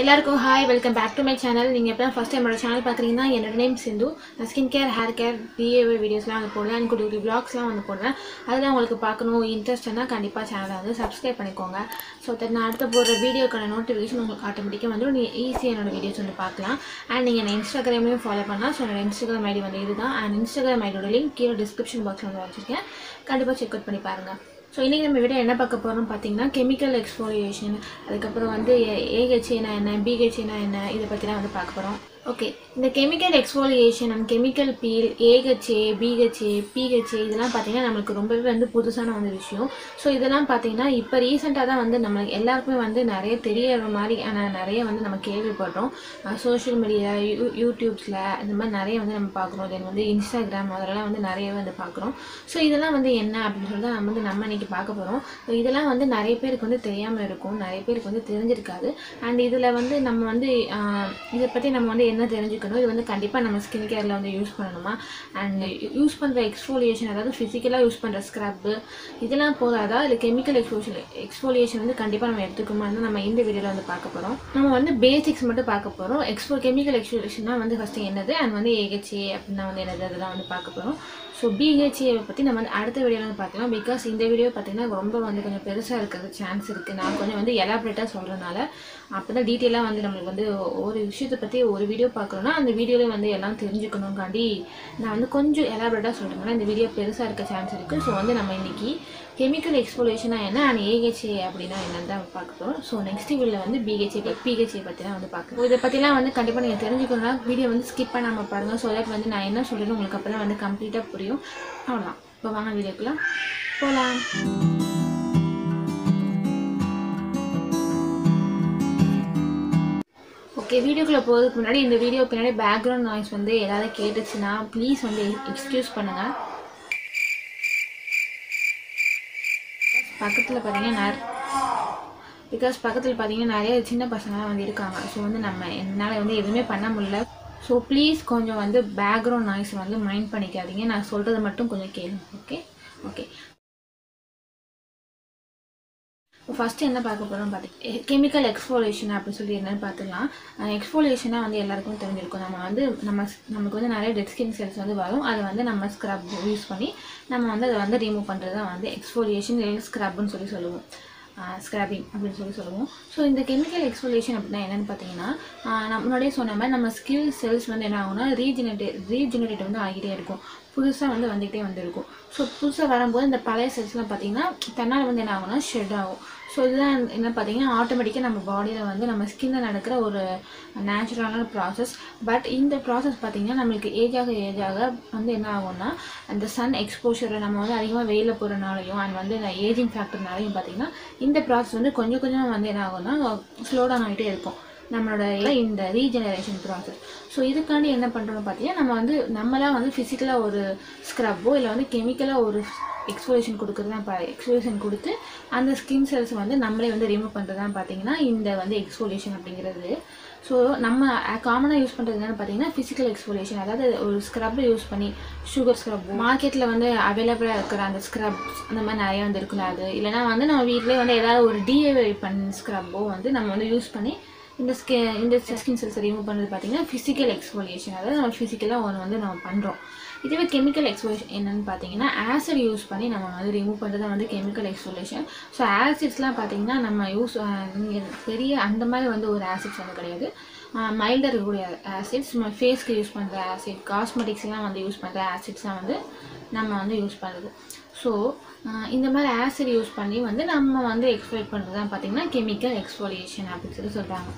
எல்லாருக்கும் hi welcome back to my channel நீங்கள் எப்போ ஃபஸ்ட் டைம் என்னோட சேனல் பார்க்குறீங்கன்னா என்னோட நேம் சிந்து. நான் ஸ்கின் கேர் ஹேர் கேர் டிஏஓ வீடியோஸ்லாம் வந்து போடுவேன். எனக்கு குட்டி வ்ளாக்ஸ்லாம் வந்து போடுவேன். அதெல்லாம் உங்களுக்கு பார்க்கணும். இன்ட்ரெஸ்ட்னா கண்டிப்பாக சேனலை வந்து சப்ஸ்கிரைப் பண்ணிக்கோங்க. ஸோ தட் நான் அடுத்த போடுற வீடியோக்கான நோட்டிஃபிகேஷன் உங்களுக்கு ஆட்டோமேட்டிக்காக வந்து நீங்கள் ஈஸியாக என்னோட வீடியோஸ் வந்து பார்க்கலாம். அண்ட் நீங்கள் என்னை இன்ஸ்டாகிராமையும் ஃபாலோ பண்ணலாம். ஸோ என்னோட இன்ஸ்டாகிராம் ஐடி வந்து இதுதான். அண்ட் இன்ஸ்டாகிராம் ஐடியோட லிங்க் கீழே டிஸ்கிரிப்ஷன் பாக்ஸில் வந்து வச்சுருக்கேன். கண்டிப்பாக செக் அவுட் பண்ணி பாருங்கள் ஸோ இன்றைக்கி நம்ம வீடியோ என்ன பார்க்க போகிறோம்னு பார்த்தீங்கன்னா கெமிக்கல் எக்ஸ்போலியேஷன் அதுக்கப்புறம் வந்து ஏஹெச்ஏனா என்ன பிஹெச்ஏனா என்ன இதை பற்றிலாம் வந்து பார்க்க போகிறோம் ஓகே. இந்த chemical exfoliation and chemical peel AHA BHA BHA இதெல்லாம் பார்த்தீங்கன்னா நம்மளுக்கு ரொம்பவே வந்து புதுசான வந்து விஷயம். ஸோ இதெல்லாம் பார்த்தீங்கன்னா இப்போ ரீசெண்டாக தான் வந்து நம்ம எல்லாருக்குமே வந்து நிறைய தெரியற மாதிரி ஆனால் நிறைய வந்து நம்ம கேள்விப்படுறோம் சோஷியல் மீடியா யூ யூடியூப்ஸில் இந்த மாதிரி நிறைய வந்து நம்ம பார்க்குறோம் தென் வந்து இன்ஸ்டாகிராம் அதெல்லாம் வந்து நிறையவே வந்து பார்க்குறோம் ஸோ இதெல்லாம் வந்து என்ன அப்படின்னு சொல்லி நம்ம வந்து நம்ம இன்னைக்கு பார்க்க போகிறோம் ஸோ இதெல்லாம் வந்து நிறைய பேருக்கு வந்து தெரியாமல் இருக்கும். நிறைய பேருக்கு வந்து தெரிஞ்சிருக்காது. அண்ட் இதில் வந்து நம்ம வந்து இதை பற்றி நம்ம வந்து என்ன தெரிஞ்சுக்கணும்? இது வந்து கண்டிப்பாக நம்ம ஸ்கின் கேரில் வந்து யூஸ் பண்ணணுமா? அண்ட் யூஸ் பண்ணுற எக்ஸ்ஃபோலியேஷன் அதாவது ஃபிசிக்கலாக யூஸ் பண்ணுற ஸ்க்ரப்பு இதெல்லாம் போதாதா? இல்லை கெமிக்கல் எக்ஸ்போஷன் எக்ஸ்ஃபோலியேஷன் வந்து கண்டிப்பாக நம்ம எடுத்துக்குமா நம்ம இந்த வீடியோவில் வந்து பார்க்க போகிறோம் நம்ம வந்து பேசிக்ஸ் மட்டும் பார்க்க போகிறோம் எக்ஸ்போ கெமிக்கல் எக்ஸ்போலியேஷன்னா வந்து ஃபஸ்ட்டு என்னது? அண்ட் வந்து ஏஹெச்ஏ அப்படின்னா வந்து என்னது? அதெல்லாம் வந்து பார்க்க போகிறோம் ஸோ பிஹெச்ஏ பற்றி நம்ம வந்து அடுத்த வீடியோவில் வந்து பார்க்கலாம். பிகாஸ் இந்த வீடியோ பார்த்தீங்கன்னா ரொம்ப வந்து கொஞ்சம் பெருசாக இருக்கிறது சான்ஸ் இருக்குது நான் கொஞ்சம் வந்து எலாபரேட்டாக சொல்கிறதுனால அப்போ தான் டீட்டெயிலாக வந்து நம்மளுக்கு வந்து ஒரு விஷயத்தை பற்றி ஒரு வீடியோ பார்க்குறோன்னா அந்த வீடியோவில் வந்து எல்லாம் தெரிஞ்சுக்கணுங்காண்டி நான் வந்து கொஞ்சம் எலாபரேட்டாக சொல்கிறேன் இந்த வீடியோ பெருசாக இருக்க சான்ஸ் இருக்குது ஸோ வந்து நம்ம இன்றைக்கி கெமிக்கல் எக்ஸ்போலேஷனாக என்ன அண்ட் ஏஹெச்ஏ அப்படின்னா என்னன்னு தான் பார்க்க போகிறோம் ஸோ நெக்ஸ்ட் வீடியோவில் வந்து பிஹெச்ஏ பிஹெச்ஏ பற்றி தான் வந்து பார்க்குறோம் இதை பற்றிலாம் வந்து கண்டிப்பாக நீங்கள் தெரிஞ்சுக்கணும்னா வீடியோ வந்து ஸ்கிப் பண்ணாமல் பாருங்கள் ஸோ தட் வந்து நான் என்ன சொல்கிறேன்னு உங்களுக்கு அப்போ வந்து கம்ப்ளீட்டாக புரியும். அவ்வளோதான் இப்போ வாங்க வீடியோக்குலாம் போகலாம் வீடியோக்குள்ளே போகிறதுக்கு முன்னாடி இந்த வீடியோ பின்னாடி பேக்ரவுண்ட் நாய்ஸ் வந்து ஏதாவது கேட்டுச்சுன்னா ப்ளீஸ் வந்து எக்ஸ்கியூஸ் பண்ணுங்கள் பக்கத்தில் பார்த்தீங்கன்னா பிகாஸ் பக்கத்தில் பார்த்தீங்கன்னா நிறைய சின்ன பசங்களாம் வந்து இருக்காங்க. ஸோ வந்து நம்ம என்னால் வந்து எதுவுமே பண்ண முடியல. ஸோ ப்ளீஸ் கொஞ்சம் வந்து பேக்ரவுண்ட் நாய்ஸ் வந்து மைண்ட் பண்ணிக்காதீங்க. நான் சொல்கிறது மட்டும் கொஞ்சம் கேளுங்க. ஓகே ஓகே ஃபஸ்ட்டு என்ன பார்க்க போகிறோம் பார்த்து கெமிக்கல் எக்ஸ்ஃபோலேஷன் அப்படின்னு சொல்லி என்னென்னு பார்த்துக்கலாம் எக்ஸ்ஃபோலேஷனாக வந்து எல்லாருக்கும் தெரிஞ்சிருக்கும். நம்ம வந்து நம்ம நமக்கு வந்து நிறைய டெட் ஸ்கின் செல்ஸ் வந்து வரும். அதை வந்து நம்ம ஸ்க்ரப் யூஸ் பண்ணி நம்ம வந்து அதை வந்து ரிமூவ் பண்ணுறது தான் வந்து எக்ஸ்ஃபோலியேஷன் இல்லை ஸ்க்ரப்னு சொல்லி சொல்லுவோம். ஸ்க்ரப்பிங் அப்படின்னு சொல்லி சொல்லுவோம். ஸோ இந்த கெமிக்கல் எக்ஸ்ஃபோலியேஷன் அப்படின்னா என்னென்னு பார்த்தீங்கன்னா ஆஹ் நம்ம முன்னாடியே சொன்ன மாதிரி நம்ம ஸ்கில் செல்ஸ் வந்து என்ன ஆகும்னா ரீஜெனரேட் ரீஜெனரேட் வந்து ஆகிட்டே இருக்கும். புதுசாக வந்து வந்துகிட்டே வந்துருக்கும். ஸோ புதுசாக வரும்போது இந்த பழைய செல்ஸ்லாம் பார்த்தீங்கன்னா தன்னால் வந்து என்ன ஆகும்னா ஷெட் ஆகும். ஸோ இதுதான் என்ன பார்த்தீங்கன்னா ஆட்டோமேட்டிக்காக நம்ம பாடியில் வந்து நம்ம ஸ்கின்னில் நடக்கிற ஒரு நேச்சுரலான ப்ராசஸ் பட் இந்த ப்ராசஸ் பார்த்தீங்கன்னா நம்மளுக்கு ஏஜ் ஆக ஏஜ் ஆக வந்து என்ன ஆகும்னா அந்த சன் எக்ஸ்போஷரில் நம்ம வந்து அதிகமாக வெயிலில் போகிறனாலையும் அண்ட் வந்து இந்த ஏஜிங் ஃபேக்டர்னாலையும் பார்த்தீங்கன்னா இந்த ப்ராசஸ் வந்து கொஞ்சம் கொஞ்சமாக வந்து என்ன ஆகும்னா ஸ்லோ டவுன் ஆகிட்டே இருக்கும். நம்மளோட இந்த ரீஜெனரேஷன் ப்ராசஸ் ஸோ இதுக்காண்டி என்ன பண்ணுறோம்னு பார்த்தீங்கன்னா நம்ம வந்து நம்மளாம் வந்து ஃபிசிக்கலாக ஒரு ஸ்க்ரப்போ இல்லை வந்து கெமிக்கலாக ஒரு எக்ஸ்போலேஷன் கொடுக்குறது தான் எக்ஸ்போலேஷன் கொடுத்து அந்த ஸ்கின் செல்ஸ் வந்து நம்மளே வந்து ரிமூவ் பண்ணுறது தான் பார்த்தீங்கன்னா இந்த வந்து எக்ஸ்போலேஷன் அப்படிங்கிறது. ஸோ நம்ம காமனாக யூஸ் பண்ணுறது என்னென்னு பார்த்தீங்கன்னா ஃபிசிக்கல் எக்ஸ்போலேஷன் அதாவது ஒரு ஸ்க்ரப் யூஸ் பண்ணி சுகர் ஸ்க்ரப் மார்க்கெட்டில் வந்து அவைலபிளாக இருக்கிற அந்த ஸ்க்ரப்ஸ் அந்த மாதிரி நிறைய வந்து இருக்குல்ல அது. இல்லைனா வந்து நம்ம வீட்டிலே வந்து ஏதாவது ஒரு டிஏவை பண்ண ஸ்க்ரப்போ வந்து நம்ம வந்து யூஸ் பண்ணி இந்த ஸ்கி இந்த ஸ்கின் செல்ஸை ரிமூவ் பண்ணுறது பார்த்தீங்கன்னா ஃபிசிக்கல் எக்ஸ்போலியேஷன் அதாவது நம்ம ஃபிசிக்கலாக ஒன்று வந்து நம்ம பண்ணுறோம் இதுவே கெமிக்கல் எக்ஸ்போலேஷன் என்னென்னு பார்த்தீங்கன்னா ஆசிட் யூஸ் பண்ணி நம்ம வந்து ரிமூவ் பண்ணுறது வந்து கெமிக்கல் எக்ஸ்போலேஷன் ஸோ ஆசிட்ஸ்லாம் பார்த்தீங்கன்னா நம்ம யூஸ் பெரிய அந்த மாதிரி வந்து ஒரு ஆசிட்ஸ் வந்து கிடையாது. மைல்டாக இருக்கக்கூடிய ஆசிட்ஸ் நம்ம ஃபேஸ்க்கு யூஸ் பண்ணுற ஆசிட் காஸ்மெட்டிக்ஸ்லாம் வந்து யூஸ் பண்ணுற ஆசிட்ஸ்லாம் வந்து நம்ம வந்து யூஸ் பண்ணுறது ஸோ இந்த மாதிரி ஆசிட் யூஸ் பண்ணி வந்து நம்ம வந்து எக்ஸ்போலேட் பண்ணுறது தான் பார்த்தீங்கன்னா கெமிக்கல் எக்ஸ்போலியேஷன் அப்படின்னு சொல்லி சொல்கிறாங்க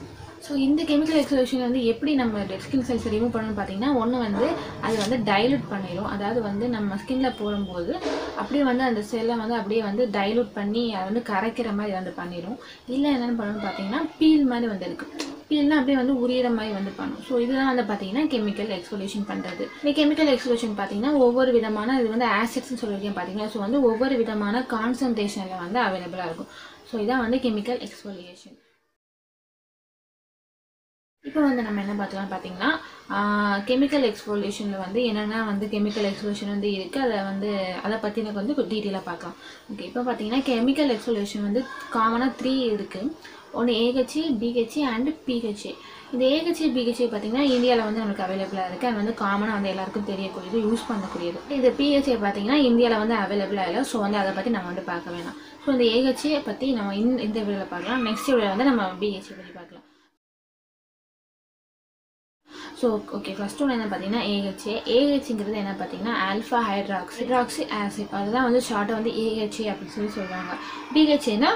ஸோ இந்த கெமிக்கல் எக்ஸ்போலேஷன் வந்து எப்படி நம்ம டெட் ஸ்கின் செல்ஸ் ரிமூவ் பண்ணணும்னு பார்த்தீங்கன்னா ஒன்று வந்து அது வந்து டைலூட் பண்ணிடும் அதாவது வந்து நம்ம ஸ்கின்ல போடும்போது அப்படியே வந்து அந்த செல்லை வந்து அப்படியே வந்து டைலூட் பண்ணி அதை வந்து கரைக்கிற மாதிரி வந்து பண்ணிடும் இல்லை என்னென்னு பண்ணணும்னு பார்த்தீங்கன்னா பீல் மாதிரி வந்து இருக்குது பீல்னா அப்படியே வந்து உரியற மாதிரி வந்து பண்ணும். ஸோ இதுதான் வந்து பார்த்தீங்கன்னா கெமிக்கல் எக்ஸ்போலேஷன் பண்ணுறது இந்த கெமிக்கல் எக்ஸ்போலேஷன் பார்த்தீங்கன்னா ஒவ்வொரு விதமான இது வந்து ஆசிட்ஸ்னு சொல்லியிருக்கேன் பார்த்தீங்கன்னா ஸோ வந்து ஒவ்வொரு விதமான கான்சன்ட்ரேஷனில் வந்து அவைலபிளாக இருக்கும். ஸோ இதான் வந்து கெமிக்கல் எக்ஸ்போலியேஷன் இப்போ வந்து நம்ம என்ன பார்க்கலாம் பார்த்தீங்கன்னா கெமிக்கல் எக்ஸ்போலேஷனில் வந்து என்னென்ன வந்து கெமிக்கல் எக்ஸ்போலேஷன் வந்து இருக்குது அதை வந்து அதை பற்றி எனக்கு வந்து டீட்டெயிலாக பார்க்கலாம். ஓகே இப்போ பார்த்தீங்கன்னா கெமிக்கல் எக்ஸ்போலேஷன் வந்து காமனாக த்ரீ இருக்குது ஒன்று ஏஹெச்சி பிஹெச்சி அண்டு பிஹெச்ஏ இந்த ஏஹெச்சி பிஹெச்ஏ பார்த்தீங்கன்னா இந்தியாவில் வந்து நம்மளுக்கு அவைலபிளாக இருக்குது அது வந்து காமனாக வந்து எல்லாருக்கும் தெரியக்கூடியது யூஸ் பண்ணக்கூடியது. இது பிஹெச்ஏ பார்த்தீங்கன்னா இந்தியாவில் வந்து அவைலபிளாக இல்லை. ஸோ வந்து அதை பற்றி நம்ம வந்து பார்க்க வேணாம். ஸோ இந்த ஏஹெச்சியை பற்றி நம்ம இன் இந்த வீடியோவில் பார்க்கலாம். நெக்ஸ்ட் வீடியோவில் வந்து நம்ம பிஹெச்சி பற்றி பார்க்கலாம். ஸோ ஓகே ஃபர்ஸ்ட் ஒன்று என்ன பார்த்தீங்கன்னா ஏஹெச்ஏ ஏஹெச்ங்கிறது என்ன பார்த்தீங்கன்னா ஆல்ஃபா ஹைட்ராக்ஸ் ஹைட்ராக்சி ஆசிட் அதுதான் வந்து ஷார்ட்டாக வந்து ஏஹெச்ஏ அப்படின்னு சொல்லி சொல்கிறாங்க பிஹெச்ஏனா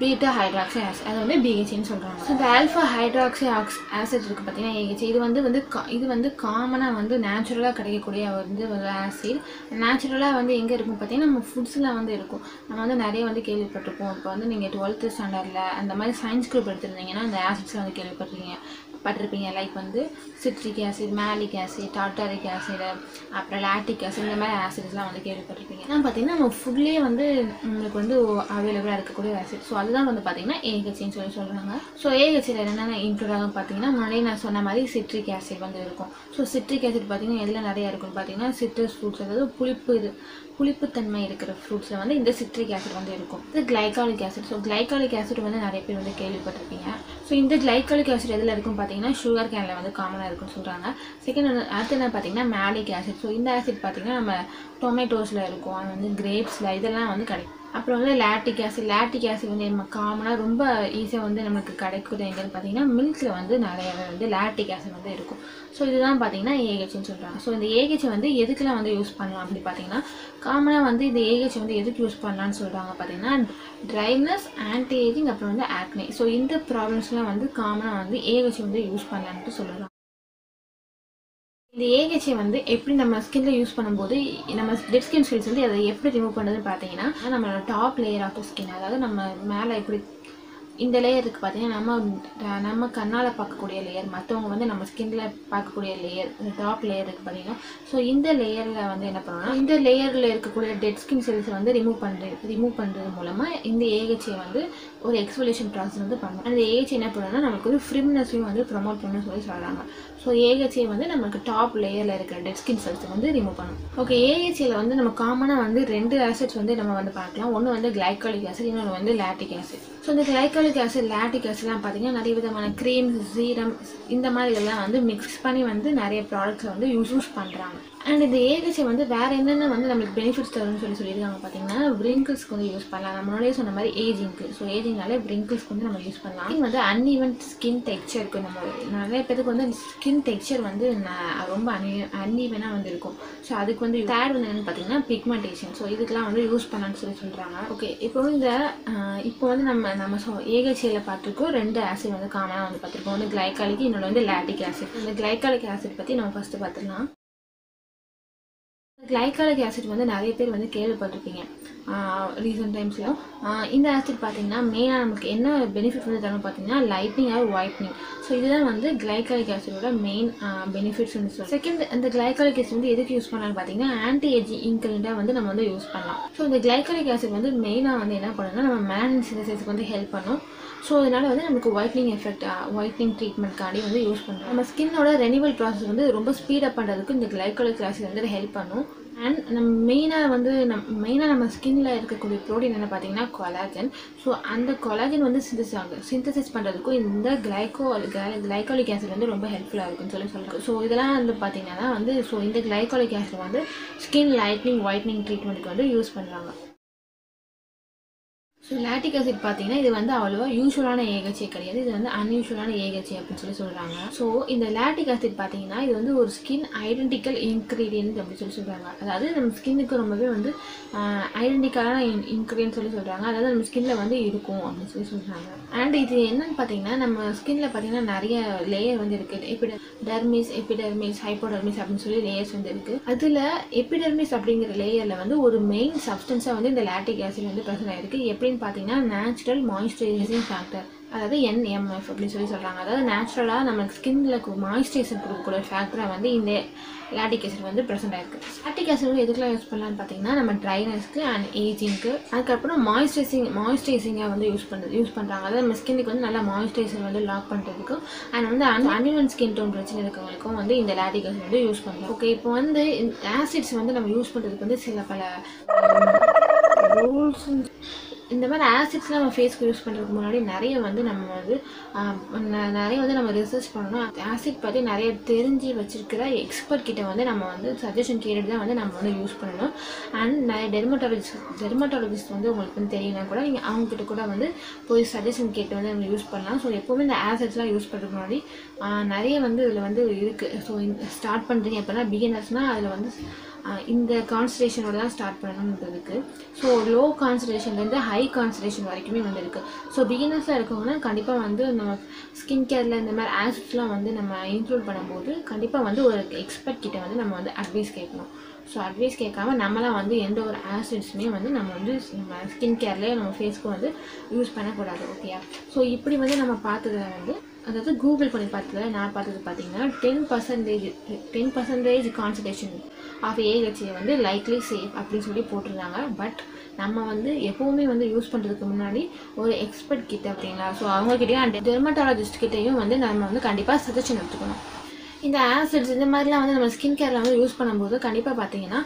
பீட்டா ஹைட்ராக்சி ஆசிட் அது வந்து பிஹெச்ஏன்னு சொல்கிறாங்க ஸோ இந்த ஆல்ஃபா ஹைட்ராக்சி ஆக்ஸ் ஆசிட் இருக்குது பார்த்தீங்கன்னா ஏஹெச்ஏ இது வந்து வந்து கா- இது வந்து காமனாக வந்து நேச்சுரலாக கிடைக்கக்கூடிய வந்து ஒரு ஆசிட் நேச்சுரலாக வந்து எங்கே இருக்கும் பார்த்தீங்கன்னா நம்ம ஃபுட்ஸில் வந்து இருக்கும். நம்ம வந்து நிறைய வந்து கேள்விப்பட்டிருப்போம். இப்போ வந்து நீங்கள் டுவெல்த்து ஸ்டாண்டர்டில் அந்த மாதிரி சயின்ஸ் குரூப் எடுத்துருந்தீங்கன்னா அந்த ஆசிட்ஸில் வந்து கேள்விப்பட்டிருக்கீங்க. பட்டிருப்பீங்க. லைக் வந்து citric acid malic acid tartaric acid அப்புறம் லாக்டிக் ஆசிட் இந்த மாதிரி ஆசிட்ஸ்லாம் வந்து கேள்விப்பட்டிருப்பீங்க. ஆனால் பார்த்தீங்கன்னா நம்ம ஃபுட்லேயே வந்து நம்மளுக்கு வந்து அவைலபிளாக இருக்கக்கூடிய ஆசிட் ஸோ அதுதான் வந்து பார்த்தீங்கன்னா ஏஹெச்சின்னு சொல்லி சொல்கிறாங்க ஸோ ஏஹெச்சில் என்னென்ன இன்க்ளூட் ஆகும் பார்த்தீங்கன்னா முன்னாடியே நான் சொன்ன மாதிரி சிட்ரிக் ஆசிட் வந்து இருக்கும். ஸோ சிட்ரிக் ஆசிட் பார்த்தீங்கன்னா எதில் நிறையா இருக்கும்னு பார்த்தீங்கன்னா சிட்ரஸ் ஃப்ரூட்ஸ் அதாவது புளிப்பு இது. புளிப்புத்தன்மை இருக்கிற ஃப்ரூட்ஸில் வந்து இந்த சிட்ரிக் ஆசிட் வந்து இருக்கும். இது glycolic acid so glycolic acid வந்து நிறைய பேர் வந்து கேள்விப்பட்டிருப்பீங்க. ஸோ இந்த கிளைகாலிக் ஆசிட் எதில் இருக்கும் பார்த்தீங்கன்னா சுகர் கேனில் வந்து காமனாக இருக்குன்னு சொல்கிறாங்க செகண்ட் வந்து அடுத்து என்ன பார்த்தீங்கன்னா மேலிக் ஆசிட் ஸோ இந்த ஆசிட் பார்த்தீங்கன்னா நம்ம டொமேட்டோஸில் இருக்கும். அது வந்து கிரேப்ஸில் இதெல்லாம் வந்து கிடைக்கும். அப்புறம் வந்து லாக்டிக் ஆசிட் லாக்டிக் ஆசிட் வந்து நம்ம காமனாக ரொம்ப ஈஸியாக வந்து நமக்கு கிடைக்குது எங்கன்னு பார்த்தீங்கன்னா மில்கில் வந்து நிறையவே வந்து லேட்டிக் ஆசிட் வந்து இருக்கும். ஸோ இதுதான் பார்த்தீங்கன்னா ஏஹெச்னு சொல்கிறாங்க ஸோ இந்த ஏஹெச் வந்து எதுக்கெல்லாம் வந்து யூஸ் பண்ணலாம் அப்படி பார்த்தீங்கன்னா காமனாக வந்து இந்த ஏஹெச் வந்து எதுக்கு யூஸ் பண்ணலாம்னு சொல்கிறாங்க பார்த்தீங்கன்னா ட்ரைனஸ் ஆன்டி ஏஜிங் அப்புறம் வந்து ஆக்னே ஸோ இந்த ப்ராப்ளம்ஸ்லாம் வந்து காமனாக வந்து ஏஹெச் வந்து யூஸ் பண்ணலான்ட்டு சொல்லலாம் இந்த ஏஹெச்ஐ வந்து எப்படி நம்ம ஸ்கின்ல யூஸ் பண்ணும்போது நம்ம டெட் ஸ்கின் செல்ஸ் வந்து அதை எப்படி ரிமூவ் பண்ணுறதுன்னு பார்த்தீங்கன்னா நம்மளோட டாப் லேயர் ஆஃப் ஸ்கின் அதாவது நம்ம மேலே எப்படி இந்த லேயருக்கு பார்த்தீங்கன்னா நம்ம நம்ம கண்ணால் பார்க்கக்கூடிய லேயர் மற்றவங்க வந்து நம்ம ஸ்கின்ல பார்க்கக்கூடிய லேயர் இந்த டாப் லேயருக்கு பார்த்தீங்கன்னா ஸோ இந்த லேயரில் வந்து என்ன பண்ணணும்னா இந்த லேயரில் இருக்கக்கூடிய டெட் ஸ்கின் செல்ஸை வந்து ரிமூவ் பண்ணுறது ரிமூவ் பண்ணுறது மூலமாக இந்த ஏஹெச்ஐ வந்து ஒரு எக்ஸ்பிளேஷன் ப்ராசஸ் வந்து பண்ணணும் அந்த ஏஹெச் என்ன பண்ணணும்னா நமக்கு வந்து ஃப்ரிம்னஸையும் வந்து ப்ரொமோட் பண்ணணும்னு சொல்லி சொல்கிறாங்க ஸோ ஏஹெச்ஏ வந்து நமக்கு டாப் லேயரில் இருக்கிற டெட் ஸ்கின் செல்ஸ் வந்து ரிமூவ் பண்ணும் ஓகே ஏஹெச்ஏல வந்து நம்ம காமனாக வந்து ரெண்டு ஆசிட்ஸ் வந்து நம்ம வந்து பார்க்கலாம். ஒன்று வந்து கிளைக்காலிக் ஆசிட் இன்னொன்று வந்து லாட்டிக் ஆசிட் ஸோ இந்த கிளைக்காலிக் ஆசிட் லாட்டிக் ஆசிட்லாம் பார்த்தீங்கன்னா நிறைய விதமான க்ரீம்ஸ் சீரம் இந்த மாதிரி இதெல்லாம் வந்து மிக்ஸ் பண்ணி வந்து நிறைய ப்ராடக்ட்ஸை வந்து யூஸ் யூஸ் பண்ணுறாங்க அண்ட் இந்த ஏகச்சை வந்து வேறு என்னென்ன வந்து நம்மளுக்கு பெனிஃபிட்ஸ் தரும்னு சொல்லி சொல்லியிருக்காங்க பார்த்தீங்கன்னா wrinkles-க்கு வந்து யூஸ் பண்ணலாம். நம்ம முன்னாடியே சொன்ன மாதிரி ஏஜிங்க்கு ஸோ ஏஜிங்னாலே wrinkles-க்கு வந்து நம்ம யூஸ் பண்ணலாம். இது வந்து அன்இவன் ஸ்கின் டெக்ஸ்சருக்கு நம்ம நிறைய பேருக்கு வந்து ஸ்கின் டெக்ஸ்சர் வந்து ரொம்ப அன்இ அன்இவனாக வந்து இருக்கும் ஸோ அதுக்கு வந்து தேர்ட் வந்து என்னென்னு பார்த்தீங்கன்னா பிக்மெண்டேஷன் ஸோ இதுக்கெல்லாம் வந்து யூஸ் பண்ணலாம்னு சொல்லி சொல்கிறாங்க ஓகே இப்போ இந்த இப்போ வந்து நம்ம நம்ம சோ ஏகச்சியில் பார்த்துருக்கோம். ரெண்டு ஆசிட் வந்து காமனாக வந்து பார்த்துருக்கோம். வந்து கிளைக்காலிக் இன்னொன்று வந்து லாட்டிக் ஆசிட் இந்த கிளைக்காலிக் ஆசிட் பற்றி நம்ம ஃபஸ்ட்டு பார்த்துக்கலாம் கிளைக்காலிக் ஆசிட் வந்து நிறைய பேர் வந்து கேள்விப்பட்டிருப்பீங்க. ரீசெண்ட் டைம்ஸில் இந்த ஆசிட் பார்த்தீங்கன்னா மெயினாக நமக்கு என்ன பெனிஃபிட் வந்து தரணும் பார்த்தீங்கன்னா லைட்னிங் ஆர் ஒயிட்னிங் ஸோ இதுதான் வந்து கிளைக்காலிக் ஆசிடோட மெயின் பெனிஃபிட்ஸ் வந்து செகண்ட் இந்த கிளைக்காலிக் ஆசிட் வந்து எதுக்கு யூஸ் பண்ணலாம்னு பார்த்தீங்கன்னா ஆன்டி ஏஜிங் இன்கிரண்டாக வந்து நம்ம வந்து யூஸ் பண்ணலாம். ஸோ இந்த கிளைக்காலிக் ஆசிட் வந்து மெயினாக வந்து என்ன பண்ணுன்னா நம்ம மேலன் சிந்தசைஸ்க்கு வந்து ஹெல்ப் பண்ணும். ஸோ அதனால வந்து நமக்கு ஒயிட்னிங் எஃபெக்ட் ஒயிட்னிங் ட்ரீட்மெண்ட்காண்டி வந்து யூஸ் பண்ணுறோம் நம்ம ஸ்கின்னோட ரெனிவல் ப்ராசஸ் வந்து ரொம்ப ஸ்பீடப் பண்ணுறதுக்கு இந்த கிளைக்காலிக் ஆசிட் வந்து ஹெல்ப் பண்ணும். அண்ட் நம்ம மெயினாக வந்து நம் மெயினாக நம்ம ஸ்கின்ல இருக்கக்கூடிய ப்ரோட்டீன் என்ன பார்த்தீங்கன்னா கொலாஜன் ஸோ அந்த கொலாஜன் வந்து சிந்தசிஸ் ஆகும் சிந்தசிஸ் பண்ணுறதுக்கும் இந்த கிளைக்கோ கிளைக்காலிக் ஆசிட் வந்து ரொம்ப ஹெல்ப்ஃபுல்லாக இருக்குன்னு சொல்லி சொல்கிறாங்க ஸோ இதெல்லாம் வந்து பார்த்தீங்கன்னா வந்து ஸோ இந்த கிளைக்காலிக் ஆசிட் வந்து ஸ்கின் லைட்னிங் ஒயிட்னிங் ட்ரீட்மெண்ட்டுக்கு வந்து யூஸ் பண்ணுறாங்க ஸோ லாட்டிக் ஆசிட் பார்த்தீங்கன்னா இது வந்து அவ்வளோவா யூஸ்வலான ஏகச்சே கிடையாது. இது வந்து அன்யூஷுவலான ஏகச்சே அப்படின்னு சொல்லி சொல்கிறாங்க ஸோ இந்த லாட்டிக் ஆசிட் பார்த்தீங்கன்னா இது வந்து ஒரு ஸ்கின் ஐடென்டிக்கல் இன்க்ரீடியன்ட் அப்படின்னு சொல்லி சொல்கிறாங்க அதாவது நம்ம ஸ்கின்னுக்கு ரொம்பவே வந்து ஐடென்டிக்கலான இன்க்ரீடியன்ட் சொல்லி சொல்கிறாங்க அதாவது நம்ம ஸ்கின்ல வந்து இருக்கும் அப்படின்னு சொல்லி சொல்கிறாங்க அண்ட் இது என்னன்னு பார்த்தீங்கன்னா நம்ம ஸ்கின்ல பார்த்தீங்கன்னா நிறைய லேயர் வந்து இருக்குது எபிட டெர்மிஸ் எபிடெர்மிஸ் ஹைப்போடெர்மிஸ் அப்படின்னு சொல்லி லேயர்ஸ் வந்து இருக்குது அதில் எப்பிடெர்மிஸ் அப்படிங்கிற லேயரில் வந்து ஒரு மெயின் சப்ஸ்டன்ஸாக வந்து இந்த லாட்டிக் ஆசிட் வந்து ப்ரெசென்ட் ஆயிருக்கு. எப்படின்னு பார்த்தீங்கன்னா நேச்சுரல் மாய்ஸ்சரைசிங் ஃபேக்டர் அதாவது என்எம்எஃப் அப்படின்னு சொல்லி சொல்கிறாங்க அதாவது நேச்சுரலாக நம்மளுக்கு ஸ்கின்ல மாய்ஸ்சரைசர் கொடுக்கக்கூடிய ஃபேக்டரை வந்து இந்த லாட்டிக் ஆசிட் வந்து ப்ரெசென்ட் ஆயிருக்கு. லாட்டிக் ஆசிட் வந்து எதுக்குலாம் யூஸ் பண்ணலான்னு பார்த்தீங்கன்னா நம்ம ட்ரைனஸ்க்கு அண்ட் ஏஜிங்க்கு அதுக்கப்புறம் மாய்ஸ்சரைசிங் மாய்ஸ்சரைசிங்காக வந்து யூஸ் பண்ணுறது யூஸ் பண்ணுறாங்க அதாவது நம்ம ஸ்கின்னுக்கு வந்து நல்லா மாய்ஸ்சரைசர் வந்து லாக் பண்ணுறதுக்கும் அண்ட் வந்து அந்த அனிமன் ஸ்கின் டோன் பிரச்சனை இருக்கவங்களுக்கும் வந்து இந்த லாட்டிக் ஆசிட் வந்து யூஸ் பண்ணுறோம் ஓகே இப்போ வந்து ஆசிட்ஸ் வந்து நம்ம யூஸ் பண்ணுறதுக்கு வந்து சில பல ரூல்ஸ் இந்த மாதிரி ஆசிட்ஸ்லாம் நம்ம ஃபேஸ்க்கு யூஸ் பண்ணுறதுக்கு முன்னாடி நிறைய வந்து நம்ம வந்து நிறைய வந்து நம்ம ரிசர்ச் பண்ணணும். ஆசிட் பற்றி நிறைய தெரிஞ்சு வச்சிருக்கிற எக்ஸ்பர்ட் கிட்ட வந்து நம்ம வந்து சஜஷன் கேட்டுட்டு தான் வந்து நம்ம வந்து யூஸ் பண்ணணும். அண்ட் நிறைய டெர்மட்டாலஜிஸ்ட் டெர்மட்டாலஜிஸ்ட் வந்து உங்களுக்கு வந்து தெரியும்னா கூட நீங்கள் அவங்கக்கிட்ட கூட வந்து போய் சஜஷன் கேட்டு வந்து நம்ம யூஸ் பண்ணலாம். ஸோ எப்போவுமே இந்த ஆசிட்ஸ்லாம் யூஸ் பண்ணுறதுக்கு முன்னாடி நிறைய வந்து இதில் வந்து இருக்குது ஸோ ஸ்டார்ட் பண்ணுறீங்க எப்போனா பிகினர்ஸ்னால் அதில் வந்து இந்த கான்சன்ட்ரேஷனோட தான் ஸ்டார்ட் பண்ணணுன்றதுக்கு ஸோ லோ கான்சன்ட்ரேஷன்லேருந்து ஹை கான்சன்ட்ரேஷன் வரைக்குமே வந்து இருக்குது ஸோ பிகினர்ஸாக இருக்கவங்கன்னா கண்டிப்பாக வந்து நம்ம ஸ்கின் கேரில் இந்த மாதிரி ஆசிட்ஸ்லாம் வந்து நம்ம இன்க்ளூட் பண்ணும்போது கண்டிப்பாக வந்து ஒரு எக்ஸ்பர்ட் கிட்ட வந்து நம்ம வந்து அட்வைஸ் கேட்கணும். ஸோ அட்வைஸ் கேட்காம நம்மளாம் வந்து எந்த ஒரு ஆசிட்ஸுமே வந்து நம்ம வந்து நம்ம ஸ்கின் கேர்லேயே நம்ம ஃபேஸ்க்கு வந்து யூஸ் பண்ணக்கூடாது ஓகேயா ஸோ இப்படி வந்து நம்ம பார்த்ததில் வந்து அதாவது கூகுள் பண்ணி பார்த்ததில் நான் பார்த்தது பார்த்தீங்கன்னா ten percentage ten percentage concentration of AHA வந்து லைக்லி சேஃப் அப்படின்னு சொல்லி போட்டிருந்தாங்க. பட் நம்ம வந்து எப்போவுமே வந்து யூஸ் பண்ணுறதுக்கு முன்னாடி ஒரு எக்ஸ்பர்ட் கிட்ட அப்படிங்களா? ஸோ அவங்கக்கிட்டேயும் அண்ட் டெர்மட்டாலஜிஸ்ட் கிட்டேயும் வந்து நம்ம வந்து கண்டிப்பாக சஜஷன் எடுத்துக்கணும் இந்த ஆசிட்ஸ் இந்த மாதிரிலாம் வந்து நம்ம ஸ்கின் கேரில் வந்து யூஸ் பண்ணும்போது கண்டிப்பாக பார்த்தீங்கன்னா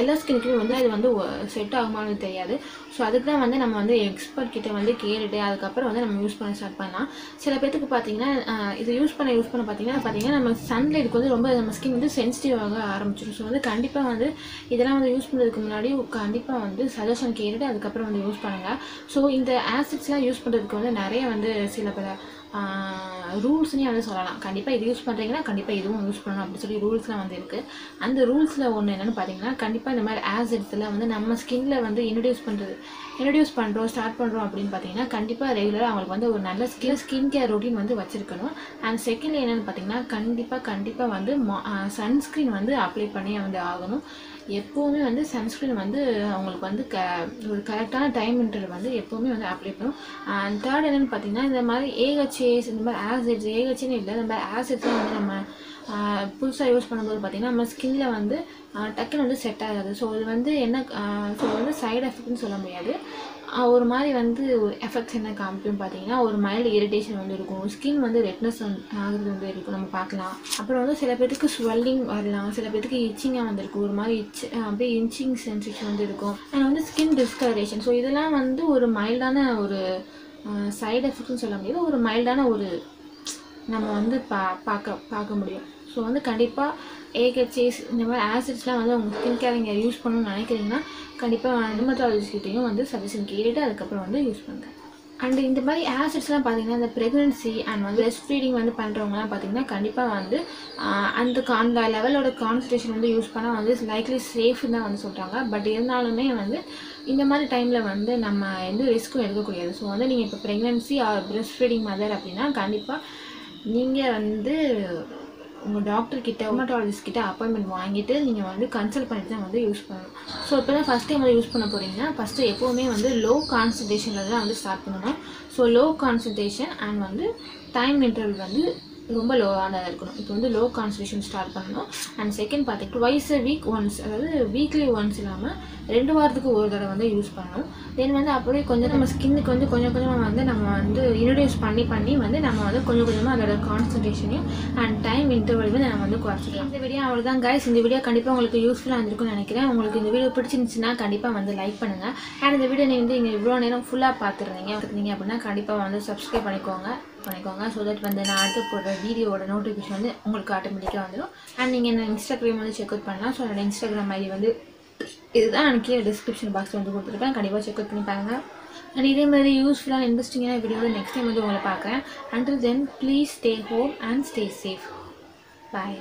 எல்லா ஸ்கின்க்குமே வந்து அது வந்து செட் ஆகுமான்னு தெரியாது. ஸோ அதுக்கு தான் வந்து நம்ம வந்து எக்ஸ்பர்ட் கிட்ட வந்து கேட்டுட்டு அதுக்கப்புறம் வந்து நம்ம யூஸ் பண்ண ஸ்டார்ட் பண்ணலாம். சில பேர்த்துக்கு பார்த்தீங்கன்னா இது யூஸ் பண்ண யூஸ் பண்ண பார்த்தீங்கன்னா பார்த்தீங்கன்னா நம்ம சன்லைட்டுக்கு வந்து ரொம்ப நம்ம ஸ்கின் வந்து சென்சிட்டிவாக ஆரம்பிச்சிடும் ஸோ வந்து கண்டிப்பாக வந்து இதெல்லாம் வந்து யூஸ் பண்ணுறதுக்கு முன்னாடி கண்டிப்பாக வந்து சஜஷன் கேட்டுட்டு அதுக்கப்புறம் வந்து யூஸ் பண்ணுங்கள் ஸோ இந்த ஆசிட்ஸ்லாம் யூஸ் பண்ணுறதுக்கு வந்து நிறைய வந்து சில பல ரூல்ஸ்னே வந்து சொல்லலாம். கண்டிப்பாக இது யூஸ் பண்ணுறீங்கன்னா கண்டிப்பாக இதுவும் யூஸ் பண்ணணும் அப்படின்னு சொல்லி ரூல்ஸ்லாம் வந்து இருக்குது அந்த ரூல்ஸில் ஒன்று என்னென்னு பார்த்தீங்கன்னா கண்டிப்பாக இந்த மாதிரி ஆசிட்ஸில் வந்து நம்ம ஸ்கின்ல வந்து இன்ட்ரடியூஸ் பண்ணுறது இன்ட்ரடியூஸ் பண்ணுறோம் ஸ்டார்ட் பண்ணுறோம் அப்படின்னு பார்த்தீங்கன்னா கண்டிப்பாக ரெகுலராக அவங்களுக்கு வந்து ஒரு நல்ல ஸ்கில் ஸ்கின் கேர் ரொட்டீன் வந்து வச்சுருக்கணும். அண்ட் செகண்ட் என்னென்னு பார்த்தீங்கன்னா கண்டிப்பாக கண்டிப்பாக வந்து சன்ஸ்க்ரீன் வந்து அப்ளை பண்ணி வந்து ஆகணும். எப்போவுமே வந்து சன்ஸ்க்ரீன் வந்து அவங்களுக்கு வந்து க ஒரு கரெக்டான டைம் இன்டர்வல் வந்து எப்போவுமே வந்து அப்ளை பண்ணணும். அண்ட் தேர்ட் என்னென்னு பார்த்தீங்கன்னா இந்த மாதிரி ஏஹெச்ஏஸ் இந்த மாதிரி ஆசிட்ஸ் ஏஹெச்னு இல்லை இந்த மாதிரி ஆசிட்ஸ்லாம் வந்து நம்ம புதுசாக யூஸ் பண்ணும்போது பார்த்திங்கன்னா நம்ம ஸ்கின்ல வந்து டக்குன்னு வந்து செட் ஆகாது. ஸோ இது வந்து என்ன ஸோ வந்து சைடு எஃபெக்ட்னு சொல்ல முடியாது. ஒரு மாதிரி வந்து எஃபெக்ட்ஸ் என்ன காமிக்கும் பார்த்தீங்கன்னா ஒரு மைல்டு இரிட்டேஷன் வந்து இருக்கும். ஸ்கின் வந்து ரெட்னஸ் ஆகுறது வந்து இருக்கும். நம்ம பார்க்கலாம். அப்புறம் வந்து சில பேருக்கு ஸ்வெல்லிங் வரலாம். சில பேருக்கு இச்சிங்காக வந்திருக்கும். ஒரு மாதிரி இச் அப்படியே இன்ச்சிங் சென்சேஷன் வந்து இருக்கும். அண்ட் வந்து ஸ்கின் டிஸ்கலரேஷன் ஸோ இதெல்லாம் வந்து ஒரு மைல்டான ஒரு சைடு எஃபெக்ட்னு சொல்ல முடியாது. ஒரு மைல்டான ஒரு நம்ம வந்து பா பார்க்க பார்க்க முடியும். ஸோ வந்து கண்டிப்பாக ஏகச்சேஸ் இந்த மாதிரி ஆசிட்ஸ்லாம் வந்து உங்கள் ஸ்கின் கேர் நீங்கள் யூஸ் பண்ணணும்னு நினைக்கிறீங்கன்னா கண்டிப்பாக நிமட்டாலஜிஸ்ட்கிட்டையும் வந்து சஜஷன் கேட்டுட்டு அதுக்கப்புறம் வந்து யூஸ் பண்ணுங்கள் அண்ட் இந்த மாதிரி ஆசிட்ஸ்லாம் பார்த்தீங்கன்னா இந்த ப்ரெக்னன்சி அண்ட் வந்து ரெஸ்ட் ஃபீடிங் வந்து பண்ணுறவங்கலாம் பார்த்தீங்கன்னா கண்டிப்பாக வந்து அந்த அந்த கான் லெவலோட கான்சன்ட்ரேஷன் வந்து யூஸ் பண்ணால் வந்து லைக்லி சேஃப்னு தான் வந்து சொல்கிறாங்க பட் இருந்தாலுமே வந்து இந்த மாதிரி டைமில் வந்து நம்ம எந்த ரிஸ்க்கும் எடுக்கக்கூடாது. ஸோ வந்து நீங்கள் இப்போ pregnancy or breast feeding mother அப்படின்னா கண்டிப்பாக நீங்கள் வந்து உங்கள் டாக்டர் கிட்ட கிட்ட அப்பாயின்மெண்ட் வாங்கிட்டு நீங்கள் வந்து கன்சல்ட் பண்ணிட்டு தான் வந்து யூஸ் பண்ணணும். ஸோ இப்போ தான் ஃபஸ்ட் டைம் வந்து யூஸ் பண்ண போகிறீங்கன்னா ஃபஸ்ட்டு எப்போவுமே வந்து லோ கான்சன்ட்ரேஷனில் தான் வந்து ஸ்டார்ட் பண்ணணும். ஸோ லோ கான்சன்ட்ரேஷன் அண்ட் வந்து டைம் இன்டர்வல் வந்து ரொம்ப லோவானதாக இருக்கணும். இப்போ வந்து லோ கான்சன்ட்ரேஷன் ஸ்டார்ட் பண்ணணும். அண்ட் செகண்ட் பார்த்து டுவைஸ் வீக் ஒன்ஸ் அதாவது வீக்லி ஒன்ஸ் இல்லாமல் ரெண்டு வாரத்துக்கு ஒரு தடவை வந்து யூஸ் பண்ணணும். தென் வந்து அப்படியே கொஞ்சம் நம்ம ஸ்கின்னுக்கு வந்து கொஞ்சம் கொஞ்சமாக வந்து நம்ம வந்து இன்ட்ரடியூஸ் பண்ணி பண்ணி வந்து நம்ம வந்து கொஞ்சம் கொஞ்சமாக அதோட கான்சன்ட்ரேஷனையும் அண்ட் டைம் இன்டர்வல் வந்து நம்ம வந்து குறைச்சிக்கலாம். இந்த வீடியோ அவ்வளோதான் கைஸ் இந்த வீடியோ கண்டிப்பாக உங்களுக்கு யூஸ்ஃபுல்லாக இருந்திருக்கும்னு நினைக்கிறேன். உங்களுக்கு இந்த வீடியோ பிடிச்சிருந்துச்சுன்னா கண்டிப்பாக வந்து லைக் பண்ணுங்கள் அண்ட் இந்த வீடியோ நீங்கள் வந்து இங்கே இவ்வளோ நேரம் ஃபுல்லாக பார்த்துருந்தீங்க. பார்த்துருந்தீங்க அப்படின்னா கண்டிப்பாக வந்து சப்ஸ்கிரைப் பண்ணிக்கோங்க. பண்ணிக்கோங்க. ஸோ தட் வந்து நான் அடுத்து போடுற வீடியோவோட நோட்டிஃபிகேஷன் வந்து உங்களுக்கு ஆட்டோமேட்டிக்காக வந்துடும் அண்ட் நீங்கள் என்ன இன்ஸ்டாகிராம் வந்து செக் அவுட் பண்ணலாம். ஸோ என்னோட இன்ஸ்டாகிராம் ஐடி வந்து இதுதான். எனக்கு கீழே டிஸ்கிரிப்ஷன் பாக்ஸில் வந்து கொடுத்துருப்பேன் கண்டிப்பாக செக் அவுட் பண்ணி பாருங்க. அண்ட் இதே மாதிரி யூஸ்ஃபுல்லாக இன்ட்ரெஸ்டிங்கான வீடியோவில் நெக்ஸ்ட் டைம் வந்து உங்களை பார்க்குறேன். Until then please stay home and stay safe bye